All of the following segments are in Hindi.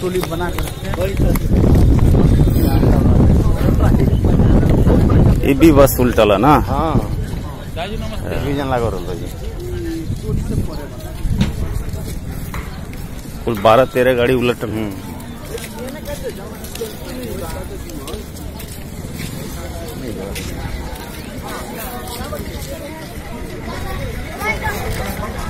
टोली बना कर ये भी बस उल्टल है ना? हाँ। लागो जी। कुल बारह तेरह गाड़ी हम्म उधर मकान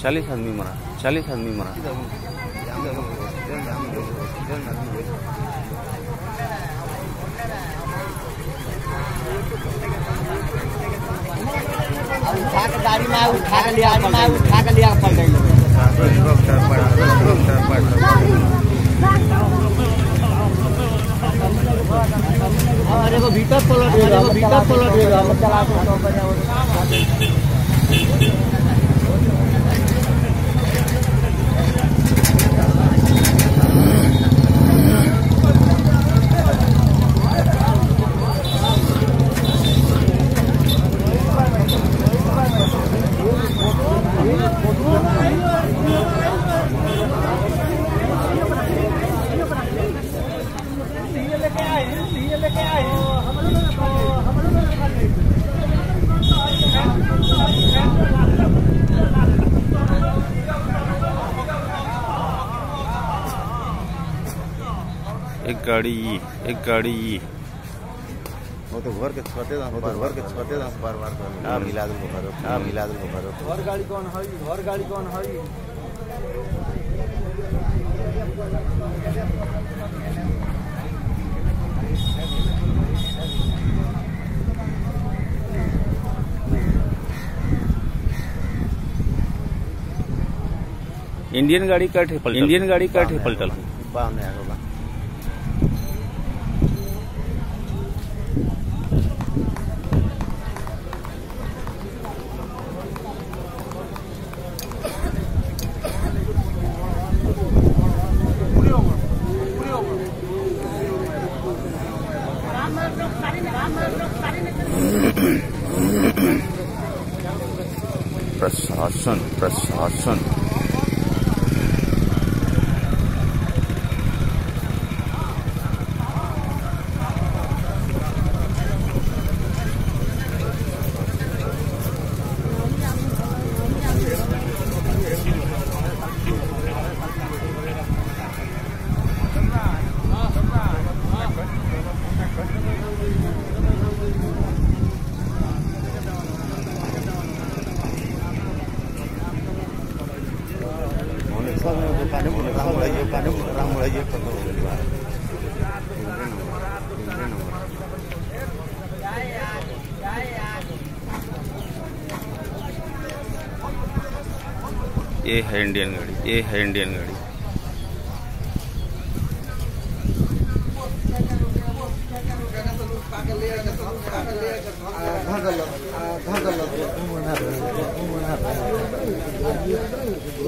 चालीस आदमी मरा चालीस आदमी मरा। उठा के गाड़ी में उठा के लिया गाड़ी में उठा के लिया पड़ गई अरे वो भीतर पलट गया भीतर पलट चला गाड़ी एक गाड़ी वो तो घर के छते दा बार घर के छते दा बार बार कर ना मिला दो करो ना मिला दो करो घर गाड़ी कौन है? घर गाड़ी कौन है? इंडियन गाड़ी का ठेपल इंडियन गाड़ी का ठेपल टल बाहर नहीं आएगा प्रशासन ये है इंडियन गाड़ी ये है इंडियन गाड़ी।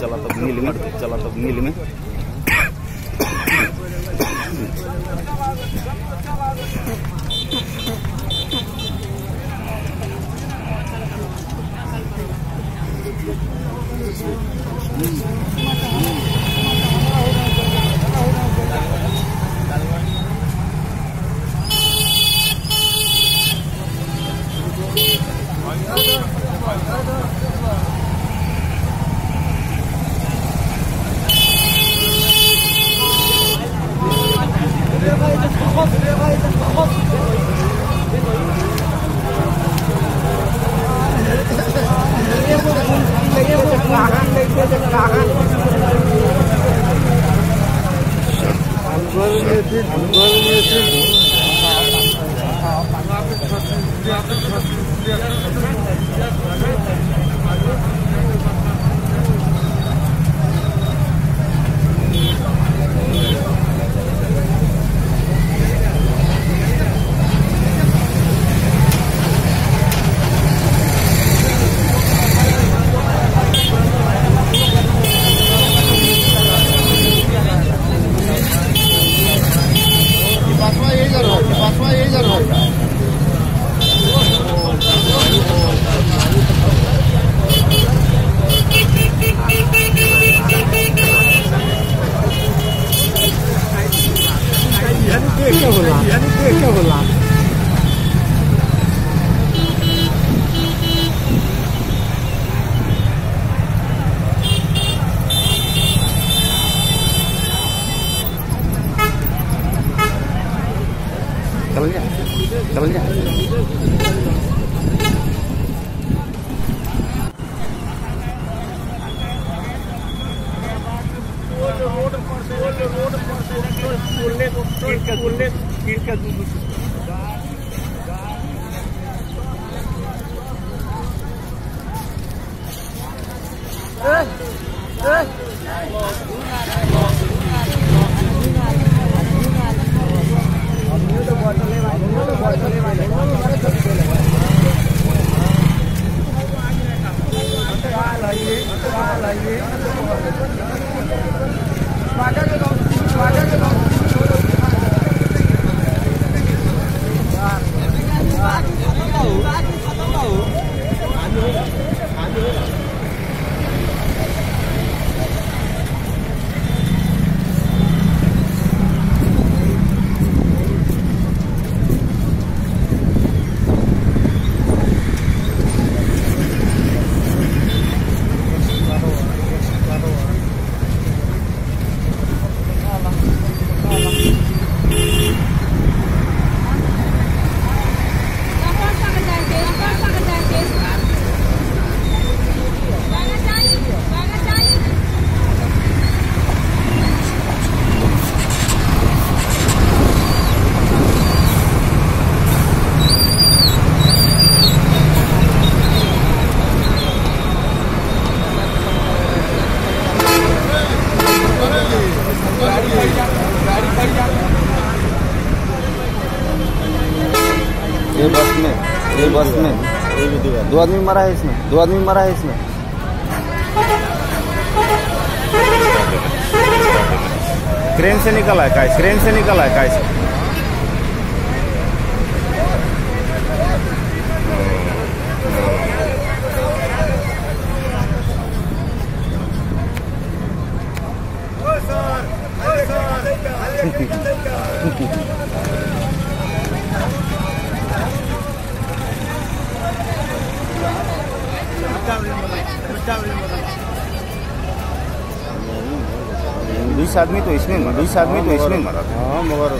चला तब मिल में चला तब मिल में। चल 大家。दो आदमी मरा है इसमें, दो आदमी मरा है इसमें। क्रेन से निकला है काय क्रेन से निकला है काय से बीस आदमी तो इसमें बीस आदमी तो इसमें मरा था। हाँ मगर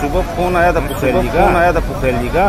सुबह फ़ोन आया था पुखेल जी का। फ़ोन आया था पुखेल जी का।